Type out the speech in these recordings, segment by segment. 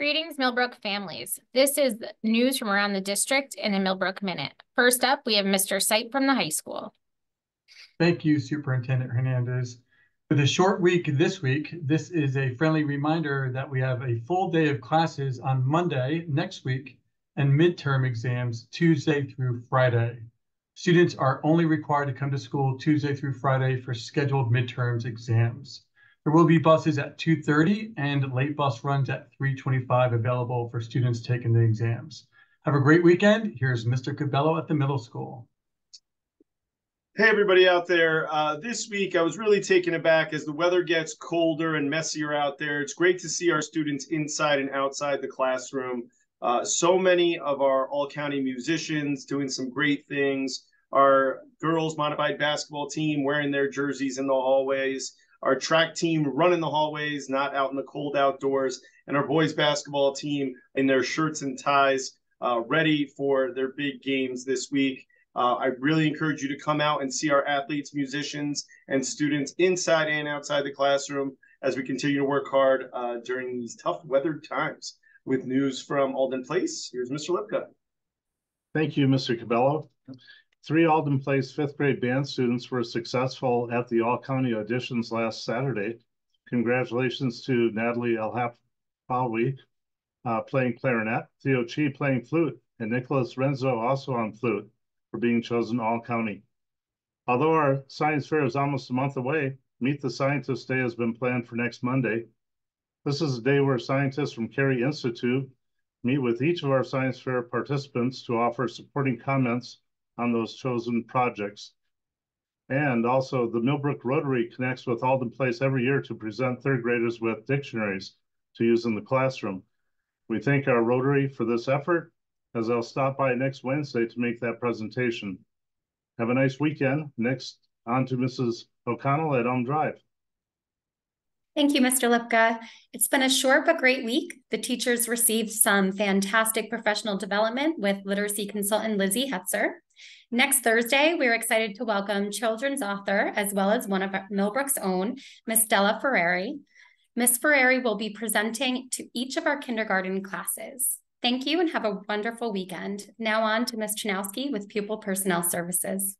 Greetings, Millbrook families. This is news from around the district in the Millbrook Minute. First up, we have Mr. Sipe from the high school. Thank you, Superintendent Hernandez. For the short week this week, this is a friendly reminder that we have a full day of classes on Monday next week and midterm exams Tuesday through Friday. Students are only required to come to school Tuesday through Friday for scheduled midterms exams. There will be buses at 2.30 and late bus runs at 3.25 available for students taking the exams. Have a great weekend. Here's Mr. Cabello at the middle school. Hey, everybody out there. Uh, this week, I was really taken aback as the weather gets colder and messier out there. It's great to see our students inside and outside the classroom. Uh, so many of our all county musicians doing some great things. Our girls modified basketball team wearing their jerseys in the hallways our track team running the hallways, not out in the cold outdoors, and our boys basketball team in their shirts and ties, uh, ready for their big games this week. Uh, I really encourage you to come out and see our athletes, musicians, and students inside and outside the classroom as we continue to work hard uh, during these tough weathered times. With news from Alden Place, here's Mr. Lipka. Thank you, Mr. Cabello. Three Alden Place fifth grade band students were successful at the all county auditions last Saturday. Congratulations to Natalie Elhafawi uh, playing clarinet, Theo Chi playing flute, and Nicholas Renzo also on flute for being chosen all county. Although our science fair is almost a month away, Meet the Scientist Day has been planned for next Monday. This is a day where scientists from Cary Institute meet with each of our science fair participants to offer supporting comments on those chosen projects. And also the Millbrook Rotary connects with Alden Place every year to present third graders with dictionaries to use in the classroom. We thank our Rotary for this effort as I'll stop by next Wednesday to make that presentation. Have a nice weekend. Next on to Mrs. O'Connell at Elm Drive. Thank you, Mr. Lipka. It's been a short but great week. The teachers received some fantastic professional development with literacy consultant Lizzie Hetzer. Next Thursday, we're excited to welcome children's author, as well as one of Millbrook's own, Miss Stella Ferrari. Miss Ferrari will be presenting to each of our kindergarten classes. Thank you and have a wonderful weekend. Now on to Ms. Chanowski with Pupil Personnel Services.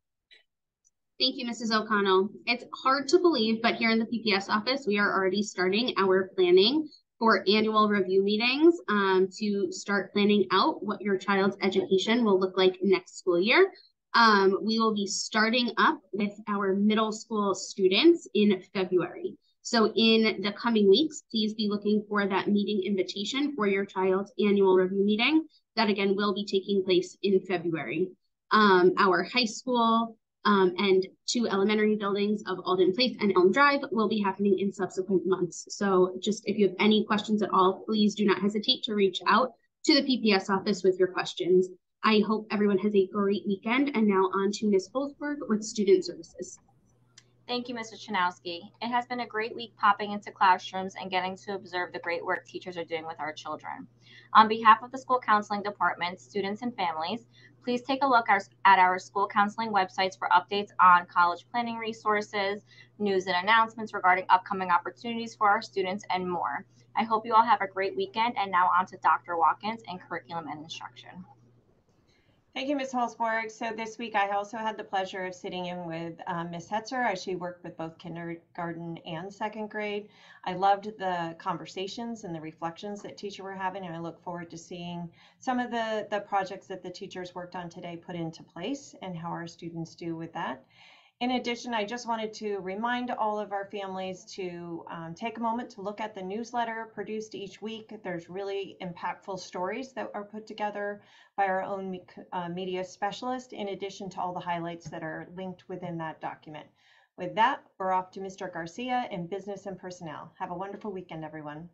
Thank you, Mrs. O'Connell. It's hard to believe, but here in the PPS office, we are already starting our planning for annual review meetings um, to start planning out what your child's education will look like next school year. Um, we will be starting up with our middle school students in February. So in the coming weeks, please be looking for that meeting invitation for your child's annual review meeting. That again will be taking place in February. Um, our high school um, and two elementary buildings of Alden Place and Elm Drive will be happening in subsequent months. So just if you have any questions at all, please do not hesitate to reach out to the PPS office with your questions. I hope everyone has a great weekend. And now on to Ms. Holzberg with Student Services. Thank you, Mr. Chanowski. It has been a great week popping into classrooms and getting to observe the great work teachers are doing with our children. On behalf of the school counseling department, students, and families, Please take a look at our school counseling websites for updates on college planning resources, news and announcements regarding upcoming opportunities for our students, and more. I hope you all have a great weekend. And now on to Dr. Watkins and curriculum and instruction. Thank you, Ms. Holzborg. So this week I also had the pleasure of sitting in with um, Ms. Hetzer as she worked with both kindergarten and second grade. I loved the conversations and the reflections that teachers were having, and I look forward to seeing some of the, the projects that the teachers worked on today put into place and how our students do with that. In addition, I just wanted to remind all of our families to um, take a moment to look at the newsletter produced each week. There's really impactful stories that are put together by our own uh, media specialist, in addition to all the highlights that are linked within that document. With that, we're off to Mr. Garcia in Business and Personnel. Have a wonderful weekend, everyone.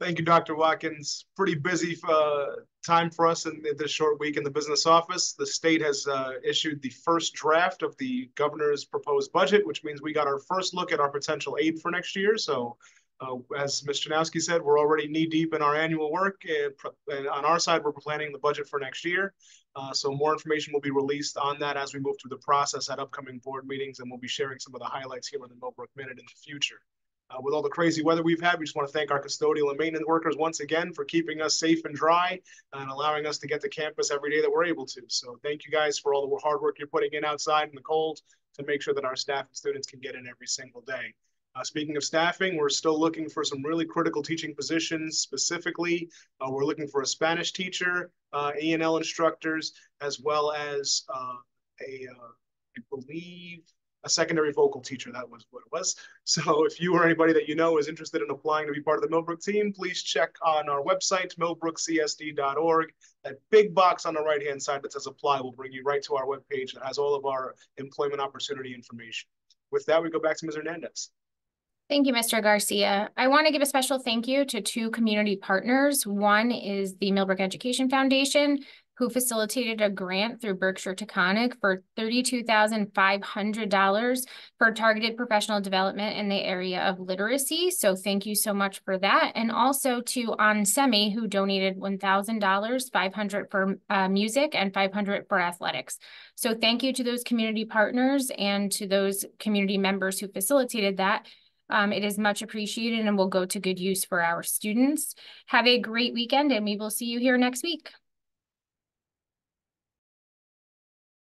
Thank you, Dr. Watkins. Pretty busy uh, time for us in, this short week in the business office. The state has uh, issued the first draft of the governor's proposed budget, which means we got our first look at our potential aid for next year. So, uh, as Ms. Janowski said, we're already knee deep in our annual work. And, and on our side, we're planning the budget for next year. Uh, so more information will be released on that as we move through the process at upcoming board meetings, and we'll be sharing some of the highlights here in the Millbrook Minute in the future. Uh, with all the crazy weather we've had, we just want to thank our custodial and maintenance workers once again for keeping us safe and dry and allowing us to get to campus every day that we're able to. So thank you guys for all the hard work you're putting in outside in the cold to make sure that our staff and students can get in every single day. Uh, speaking of staffing, we're still looking for some really critical teaching positions. Specifically, uh, we're looking for a Spanish teacher, uh, ENL instructors, as well as uh, a, uh, I believe, a secondary vocal teacher. That was what it was. So if you or anybody that you know is interested in applying to be part of the Millbrook team, please check on our website, millbrookcsd.org. That big box on the right-hand side that says apply will bring you right to our webpage that has all of our employment opportunity information. With that, we go back to Ms. Hernandez. Thank you, Mr. Garcia. I want to give a special thank you to two community partners. One is the Millbrook Education Foundation, who facilitated a grant through Berkshire Taconic for thirty-two thousand five hundred dollars for targeted professional development in the area of literacy. So thank you so much for that. And also to Onsemi, who donated one thousand dollars, five hundred for uh, music and five hundred for athletics. So thank you to those community partners and to those community members who facilitated that. Um, it is much appreciated and will go to good use for our students. Have a great weekend and we will see you here next week.